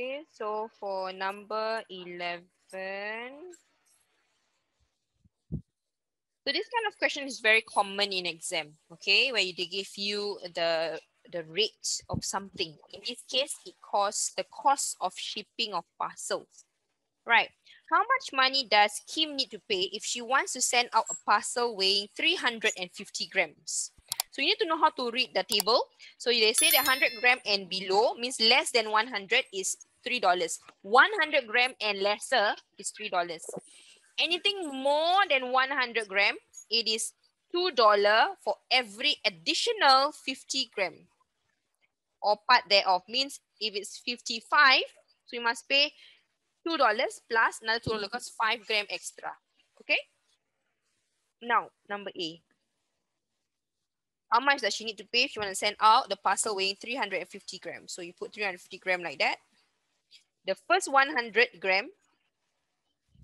Okay, so for number 11, So this kind of question is very common in exam, okay, where they give you the the rate of something. In this case, it costs the cost of shipping of parcels. Right. How much money does Kim need to pay if she wants to send out a parcel weighing 350 grams? So you need to know how to read the table. So they say the 100 gram and below means less than 100 is $3. 100 gram and lesser is $3 anything more than 100 gram, it is $2 for every additional 50 gram or part thereof. Means if it's 55, so you must pay $2 plus another $2 because 5 gram extra. Okay? Now, number A. How much does she need to pay if you want to send out the parcel weighing 350 grams? So you put 350 gram like that. The first 100 gram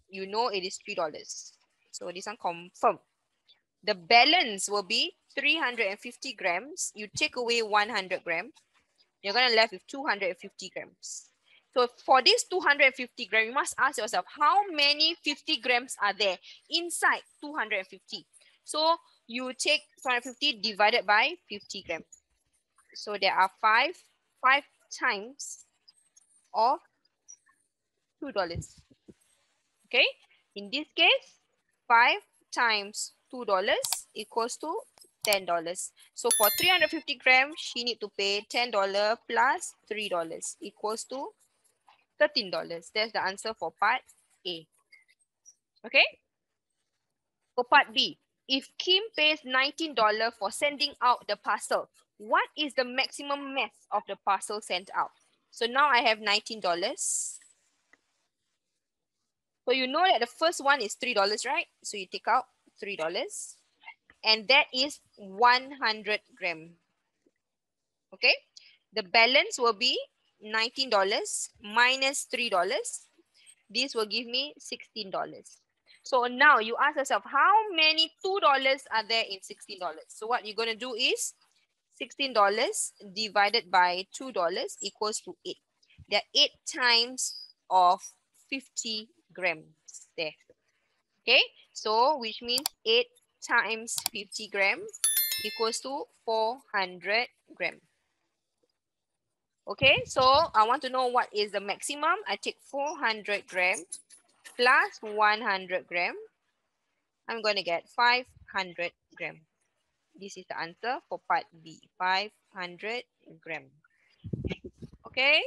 you know it is $3. So this one confirm. The balance will be 350 grams. You take away 100 grams. You're going to left with 250 grams. So for this 250 grams, you must ask yourself, how many 50 grams are there inside 250? So you take 250 divided by 50 grams. So there are five, five times of $2. Okay, in this case, 5 times $2 equals to $10. So for 350 grams, she need to pay $10 plus $3 equals to $13. That's the answer for part A. Okay. For part B, if Kim pays $19 for sending out the parcel, what is the maximum mass of the parcel sent out? So now I have $19. So you know that the first one is $3, right? So you take out $3. And that is 100 gram. Okay. The balance will be $19 minus $3. This will give me $16. So now you ask yourself, how many $2 are there in $16? So what you're going to do is $16 divided by $2 equals to 8. There are 8 times of 50 grams there. Okay, so which means 8 times 50 grams equals to 400 gram. Okay, so I want to know what is the maximum. I take 400 gram plus 100 gram. I'm going to get 500 gram. This is the answer for part B, 500 gram. Okay.